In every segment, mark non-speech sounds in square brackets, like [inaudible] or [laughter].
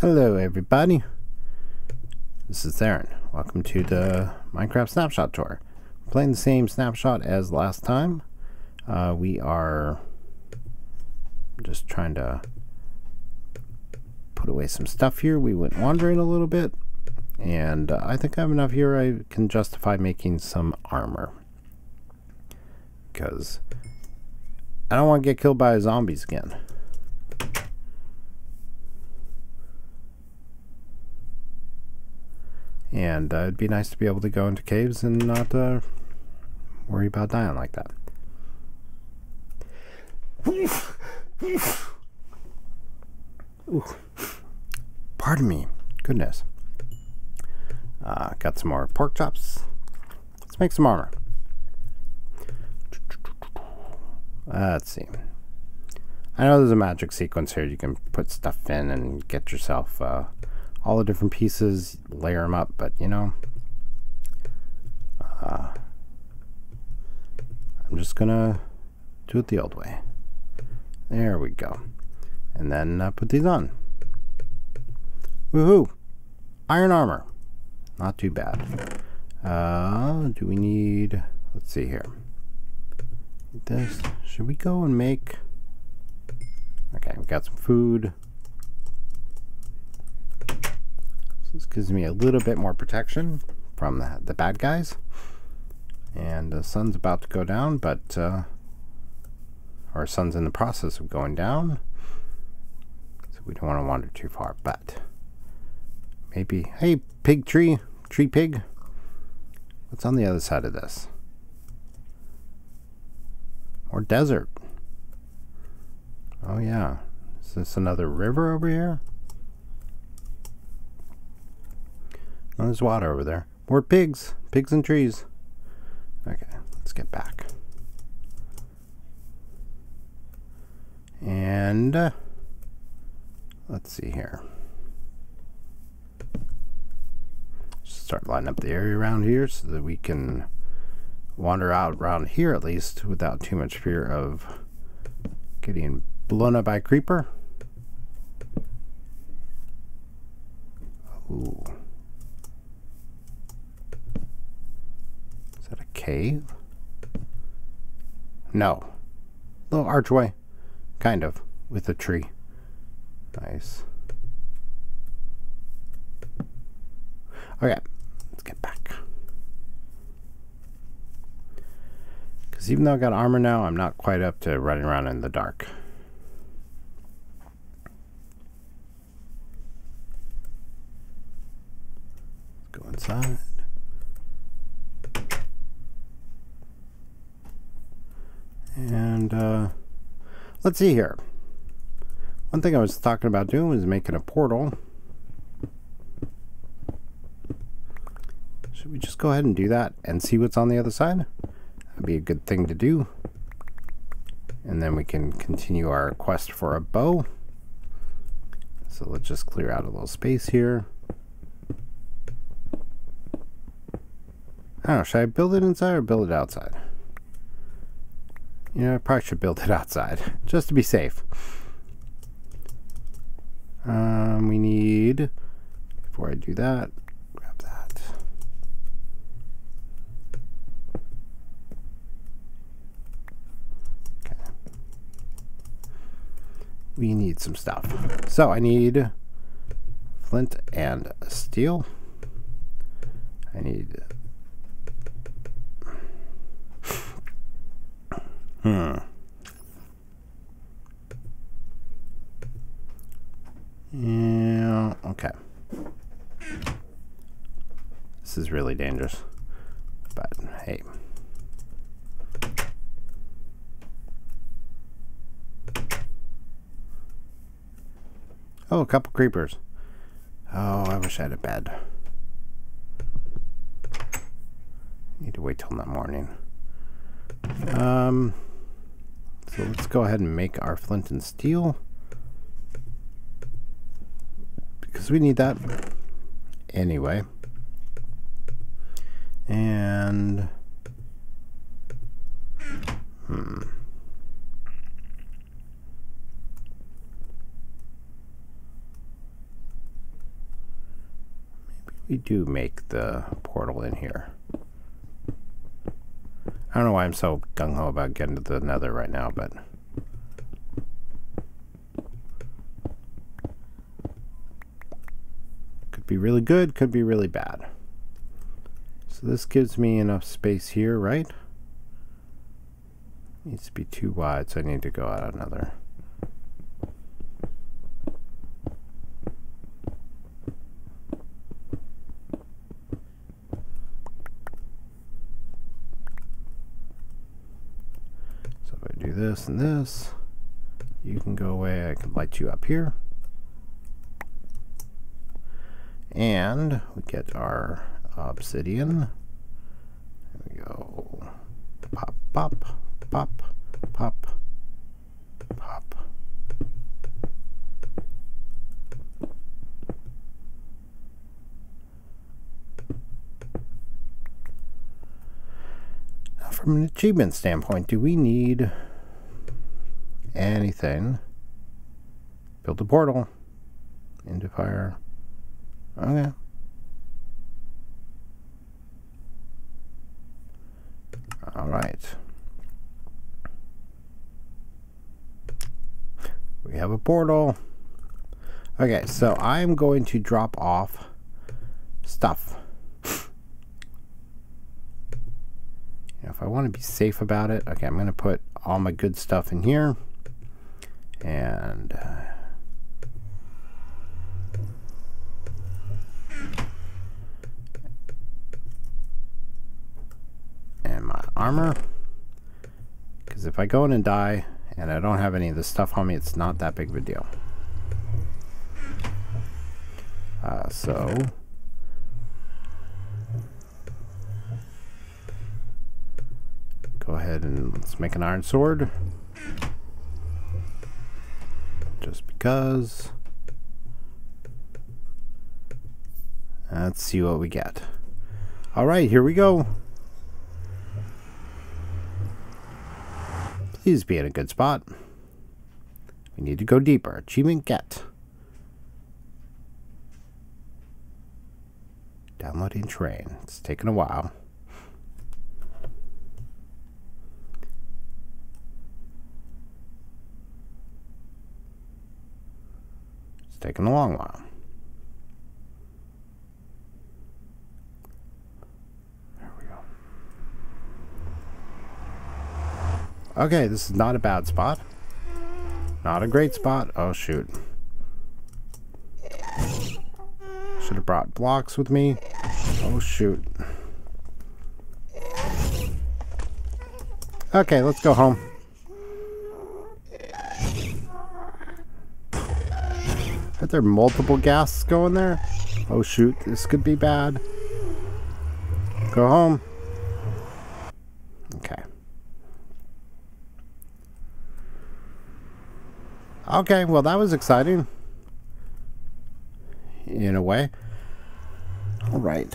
Hello everybody, this is Theron. Welcome to the Minecraft Snapshot Tour. playing the same snapshot as last time. Uh, we are just trying to put away some stuff here. We went wandering a little bit, and uh, I think I have enough here I can justify making some armor. Because I don't want to get killed by zombies again. And uh, it'd be nice to be able to go into caves and not uh, worry about dying like that. Pardon me. Goodness. Uh, got some more pork chops. Let's make some armor. let's see. I know there's a magic sequence here. You can put stuff in and get yourself uh, all the different pieces, layer them up, but you know, uh, I'm just gonna do it the old way. There we go. And then uh, put these on. Woohoo! Iron armor. Not too bad. Uh, do we need, let's see here. This, should we go and make, okay, we've got some food. This gives me a little bit more protection from the, the bad guys. And the sun's about to go down, but uh, our sun's in the process of going down. So we don't want to wander too far, but maybe, hey, pig tree, tree pig. What's on the other side of this? Or desert. Oh yeah. Is this another river over here? Oh, there's water over there. More pigs. Pigs and trees. Okay, let's get back. And uh, let's see here. Start lining up the area around here so that we can wander out around here at least without too much fear of getting blown up by a creeper. Ooh. Is that a cave? No. Little archway. Kind of. With a tree. Nice. Okay. Let's get back. Because even though I got armor now, I'm not quite up to running around in the dark. Let's go inside. And uh, let's see here. One thing I was talking about doing was making a portal. Should we just go ahead and do that and see what's on the other side? That'd be a good thing to do. And then we can continue our quest for a bow. So let's just clear out a little space here. I don't know, should I build it inside or build it outside? You know, I probably should build it [laughs] outside, just to be safe. Um, we need, before I do that, grab that. Okay. We need some stuff. So I need flint and steel. I need Hmm. Yeah, okay. This is really dangerous. But hey. Oh, a couple creepers. Oh, I wish I had a bed. Need to wait till that morning. Um so let's go ahead and make our flint and steel. because we need that anyway. And hmm. Do make the portal in here. I don't know why I'm so gung ho about getting to the nether right now, but. Could be really good, could be really bad. So this gives me enough space here, right? Needs to be too wide, so I need to go out another. So if I do this and this, you can go away. I can light you up here. And we get our obsidian. There we go. Pop, pop, pop, pop, pop. Now, from an achievement standpoint, do we need anything? Build a portal into fire. Okay. All right. We have a portal. Okay, so I'm going to drop off stuff. if I want to be safe about it, okay, I'm going to put all my good stuff in here. And... and my armor. Because if I go in and die, and I don't have any of this stuff on me, it's not that big of a deal. Uh, so... Go ahead and let's make an iron sword. Just because. Let's see what we get. Alright, here we go. Please be in a good spot. We need to go deeper. Achievement get. Downloading terrain. It's taken a while. Taken a long while. Okay, this is not a bad spot. Not a great spot. Oh, shoot. Should have brought blocks with me. Oh, shoot. Okay, let's go home. Are there multiple ghasts going there? Oh shoot, this could be bad. Go home. Okay, Okay, well that was exciting. In a way. Alright.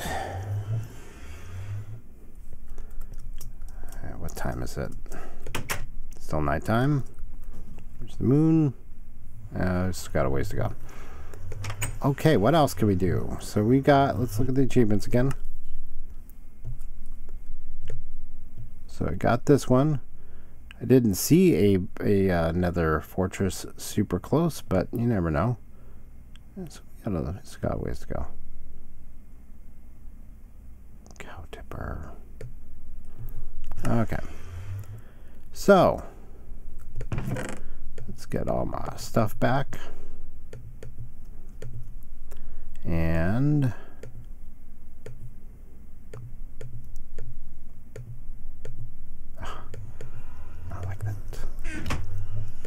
What time is it? Still nighttime. There's the moon. Uh, just got a ways to go. Okay, what else can we do? So we got, let's look at the achievements again. So I got this one. I didn't see a, a uh, another fortress super close, but you never know. It's got, a, it's got ways to go. Cow tipper. Okay. So, let's get all my stuff back. And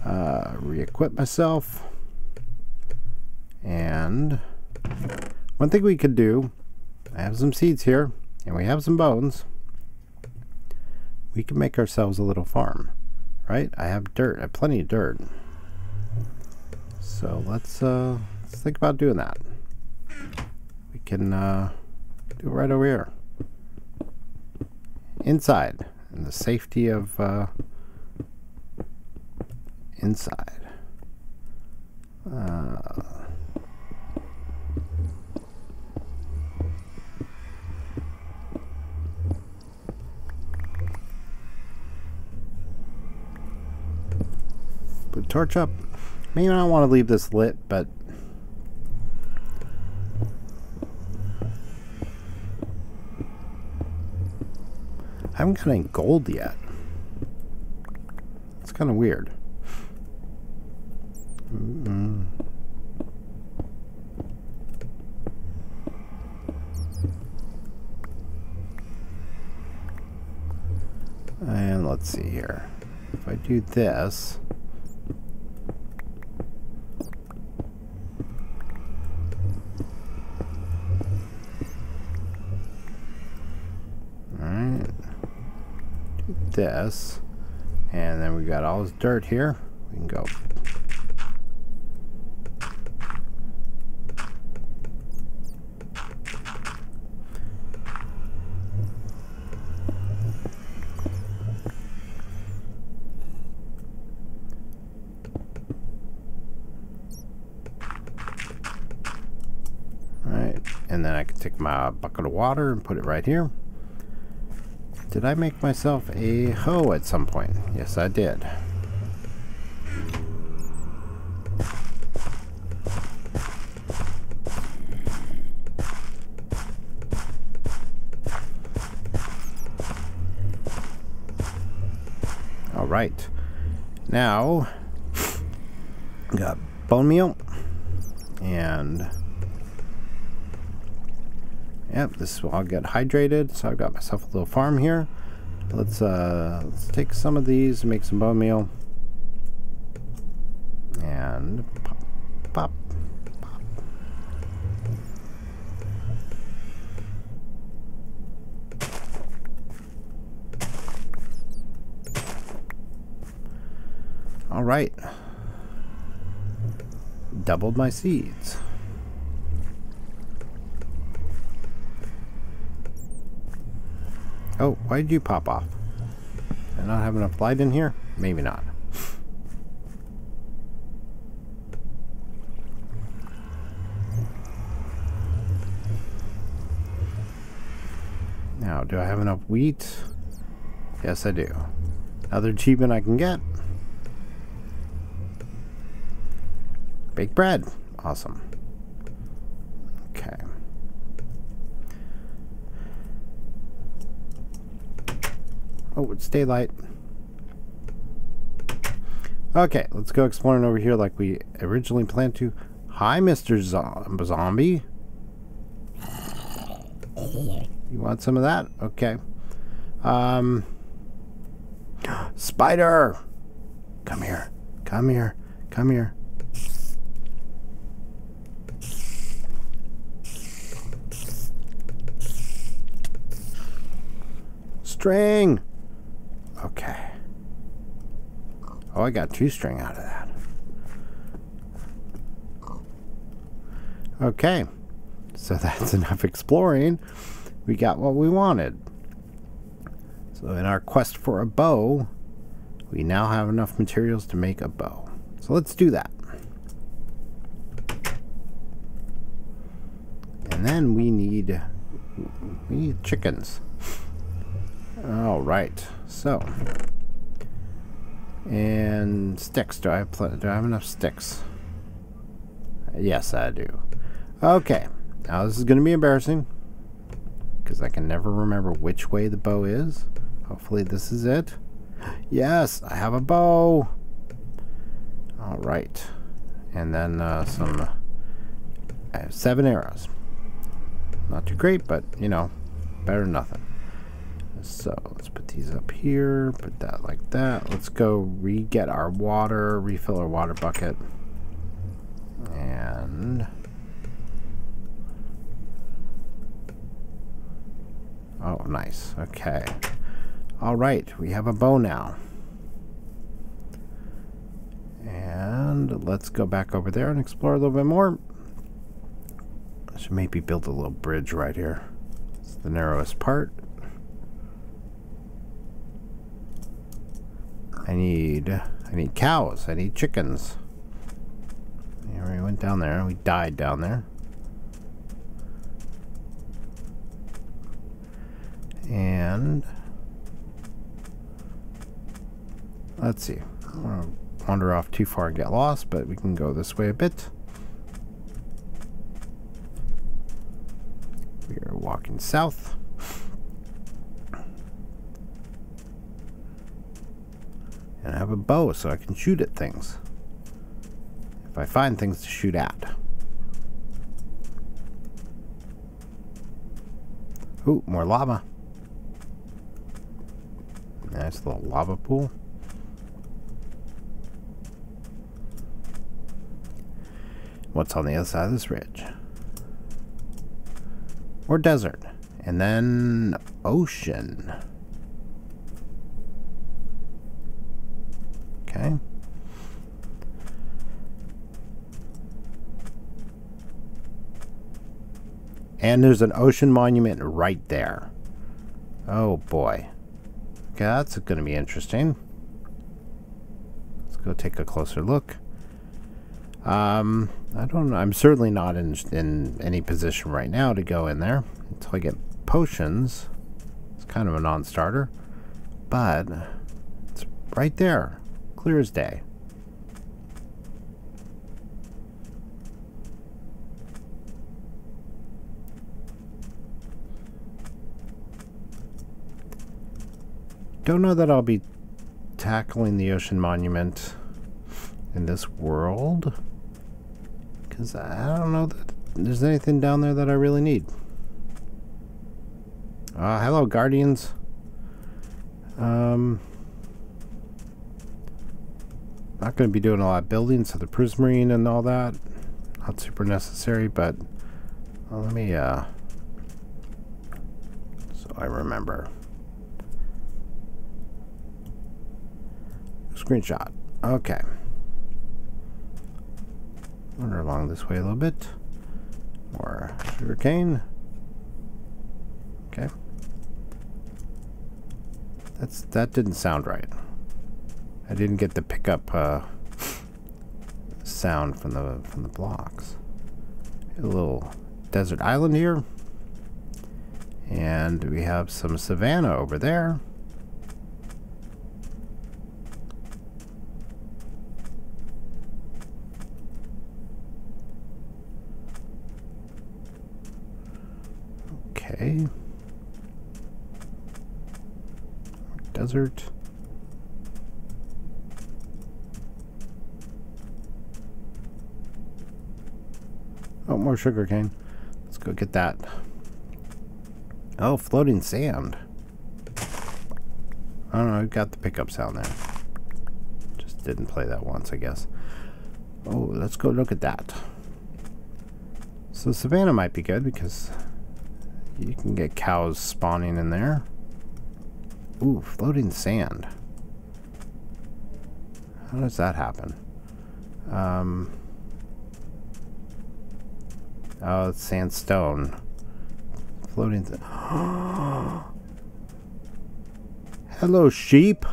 uh, re-equip myself. And one thing we could do, I have some seeds here, and we have some bones. We can make ourselves a little farm, right? I have dirt, I have plenty of dirt. So let's, uh, let's think about doing that. Can uh, do right over here. Inside, in the safety of uh, inside. Uh, put torch up. Maybe I don't want to leave this lit, but haven't got any gold yet. It's kind of weird. Mm. And let's see here. If I do this, Alright. Do this. And then we got all this dirt here. We can go All right. and then I can take my bucket of water and put it right here. Did I make myself a hoe at some point? Yes, I did. All right. Now, got bone meal and Yep, this will all get hydrated. So I've got myself a little farm here. Let's uh, let's take some of these and make some bone meal. And pop, pop, pop. All right. Doubled my seeds. Oh, why did you pop off? I not have enough light in here? Maybe not. Now, do I have enough wheat? Yes, I do. Another achievement I can get. Bake bread. Awesome. Okay. Oh, it's daylight. Okay, let's go exploring over here like we originally planned to. Hi, Mr. Zombie. You want some of that? Okay. Um, spider! Come here. Come here. Come here. String! Okay. Oh, I got two string out of that. Okay. So [laughs] that's enough exploring. We got what we wanted. So in our quest for a bow, we now have enough materials to make a bow. So let's do that. And then we need we need chickens. All right. So, and sticks. Do I have do I have enough sticks? Yes, I do. Okay. Now this is going to be embarrassing because I can never remember which way the bow is. Hopefully this is it. Yes, I have a bow. All right. And then uh, some. I have seven arrows. Not too great, but you know, better than nothing. So let's put these up here, put that like that. Let's go re-get our water, refill our water bucket. And... Oh, nice. Okay. All right, we have a bow now. And let's go back over there and explore a little bit more. I should maybe build a little bridge right here. It's the narrowest part. I need I need cows. I need chickens. Yeah, we went down there. We died down there. And let's see. I don't want to wander off too far and get lost, but we can go this way a bit. We are walking south. And I have a bow so I can shoot at things. If I find things to shoot at. Ooh, more lava. Nice little lava pool. What's on the other side of this ridge? Or desert. And then ocean. Okay. And there's an ocean monument right there. Oh boy. Okay, that's going to be interesting. Let's go take a closer look. Um, I don't know. I'm certainly not in, in any position right now to go in there until I get potions. It's kind of a non-starter. But it's right there. Clear as day. Don't know that I'll be tackling the ocean monument in this world. Because I don't know that there's anything down there that I really need. Uh, hello, Guardians. Um, not going to be doing a lot of building, so the Prismarine and all that, not super necessary, but well, let me, uh, so I remember. Screenshot. Okay. Wander along this way a little bit. More sugarcane. Okay. That's that didn't sound right. I didn't get the pickup uh, sound from the from the blocks. A little desert island here. And we have some savanna over there. Okay. Desert. More sugarcane. Let's go get that. Oh, floating sand. I don't know, I've got the pickup sound there. Just didn't play that once, I guess. Oh, let's go look at that. So Savannah might be good because you can get cows spawning in there. Ooh, floating sand. How does that happen? Um, oh, it's sandstone. Floating. [gasps] Hello, sheep.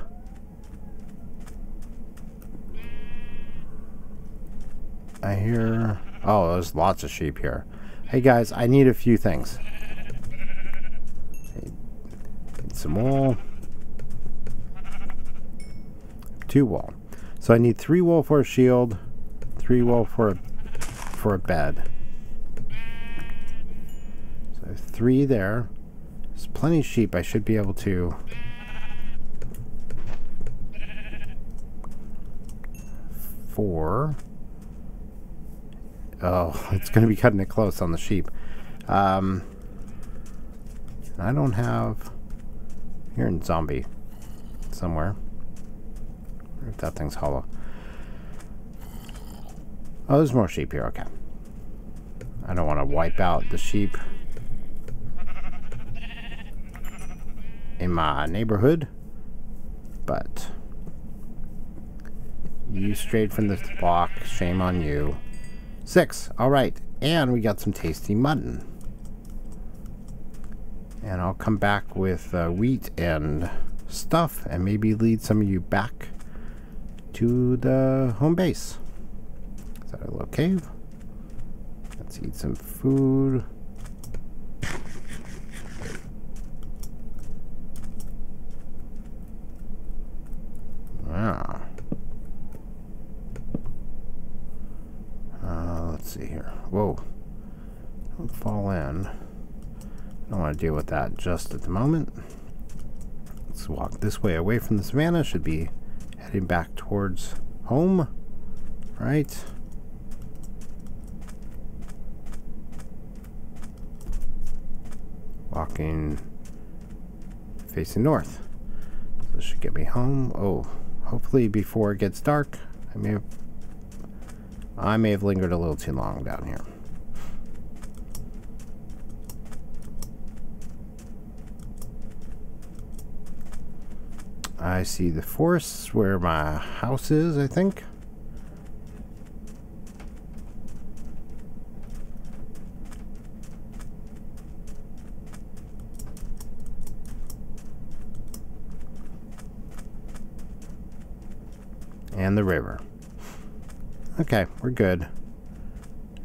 I hear... Oh, there's lots of sheep here. Hey guys, I need a few things. some wool. Two wool. So I need three wool for a shield, three wool for a, for a bed. Three there. There's plenty of sheep. I should be able to... Four. Oh, [laughs] it's going to be cutting it close on the sheep. Um, I don't have... You're in zombie somewhere. If that thing's hollow. Oh, there's more sheep here. Okay. I don't want to wipe out the sheep in my neighborhood, but you strayed from the block. Shame on you. Six. All right. and we got some tasty mutton. And I'll come back with uh, wheat and stuff and maybe lead some of you back to the home base. Is that a little cave? Let's eat some food. Wow. Uh, let's see here. Whoa. Don't fall in. I don't want to deal with that just at the moment. Let's walk this way away from the savannah. Should be heading back towards home. Right? Walking facing north. This should get me home. Oh, hopefully before it gets dark. I may have I may have lingered a little too long down here. I see the forest where my house is, I think. And the river. Okay, we're good.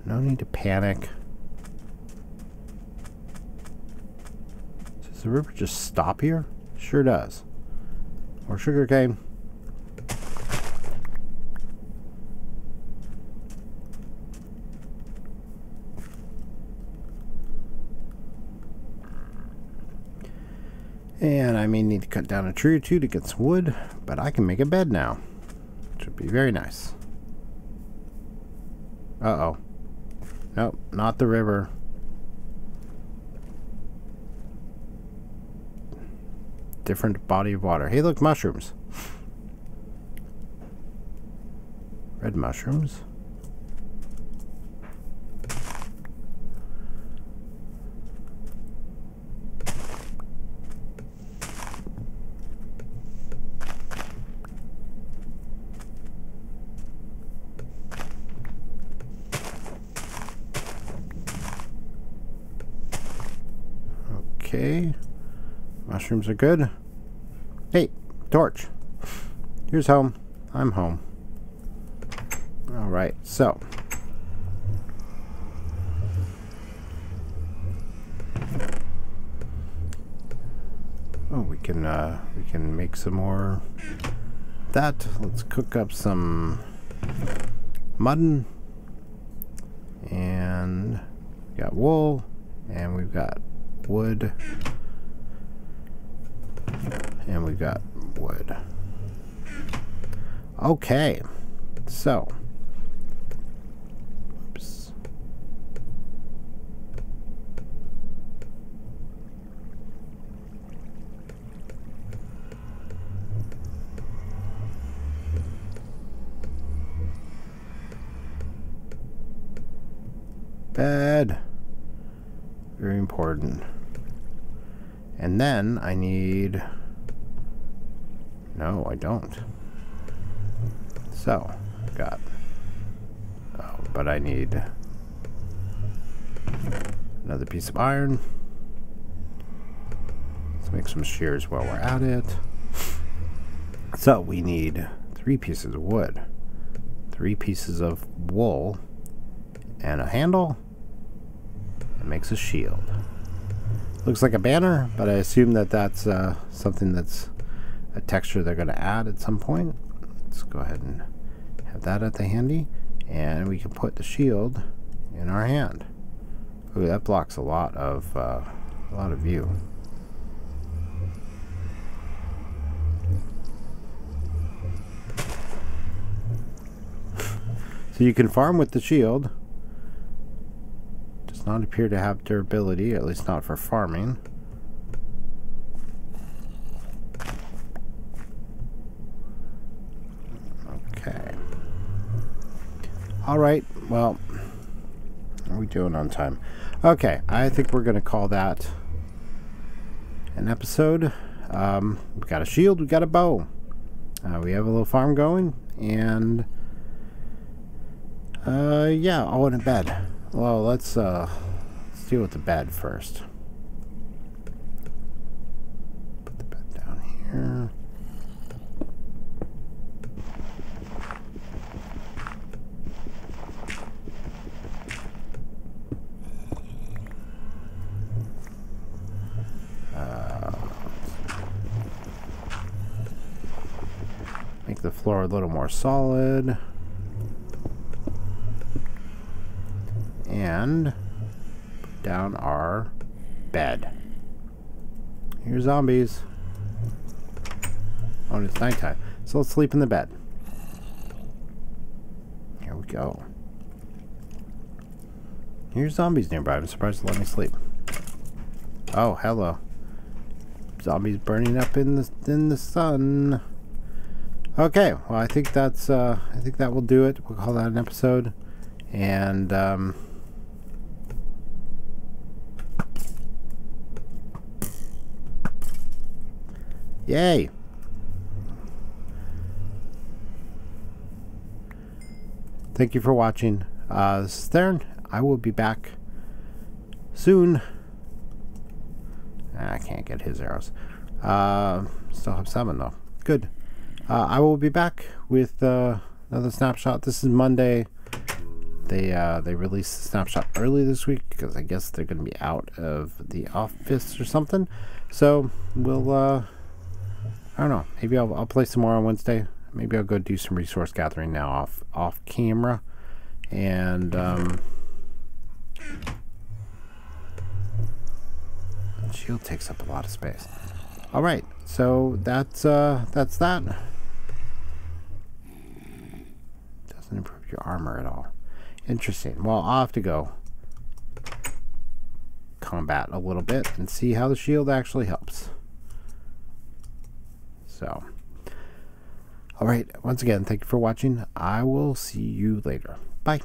No need to panic. Does the river just stop here? Sure does. More sugar cane. And I may need to cut down a tree or two to get some wood, but I can make a bed now. Which would be very nice. Uh-oh. Nope, not the river. different body of water. Hey, look, mushrooms. Red mushrooms. Okay. Mushrooms are good. Hey, torch. Here's home. I'm home. Alright, so. Oh, we can uh, we can make some more that. Let's cook up some mutton and got wool and we've got wood and we've got wood. Okay, so. Oops. Bed. Very important. And then I need no, I don't. So, got. Oh, but I need another piece of iron. Let's make some shears while we're at it. So, we need three pieces of wood, three pieces of wool, and a handle. It makes a shield. Looks like a banner, but I assume that that's uh, something that's a texture they're going to add at some point. Let's go ahead and have that at the handy. And we can put the shield in our hand. Ooh, that blocks a lot of uh, a lot of view. so you can farm with the shield. Does not appear to have durability, at least not for farming. All right. Well, are we doing on time? Okay. I think we're going to call that an episode. Um, we got a shield. We've got a bow. Uh, we have a little farm going. And, uh, yeah, all in a bed. Well, let's uh, let's deal with the bed first. Put the bed down here. Make the floor a little more solid. And put down our bed. Here's zombies. Oh, it's nighttime. So let's sleep in the bed. Here we go. Here's zombies nearby. I'm surprised to let me sleep. Oh, hello. Zombies burning up in the in the sun. Okay, well I think that's uh, I think that will do it. We'll call that an episode, and um, yay! Thank you for watching. Uh. I will be back soon. I can't get his arrows. Uh, still have seven though. Good. Uh, I will be back with uh, another snapshot. This is Monday. They uh, they released the snapshot early this week because I guess they're going to be out of the office or something. So we'll uh, I don't know. Maybe I'll I'll play some more on Wednesday. Maybe I'll go do some resource gathering now off off camera, and um, shield takes up a lot of space. All right, so that's uh, that's that. Your armor at all. Interesting. Well, I'll have to go combat a little bit and see how the shield actually helps. So, all right. Once again, thank you for watching. I will see you later. Bye.